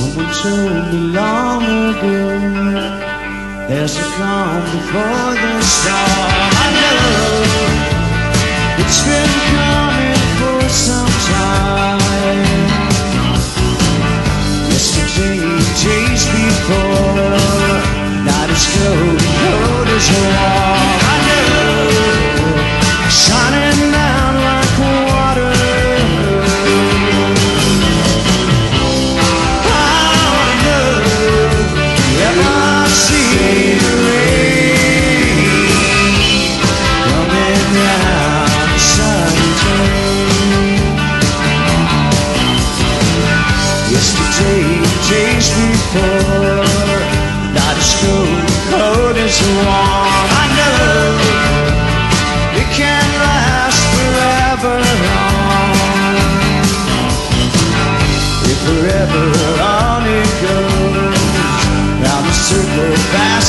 Someone told me long ago? There's a calm before the storm I know It's been coming for some time. Yesterday, days before. Not as cold, cold as warm before cold, cold as warm I know It can't last forever on If forever on it goes Round the circle back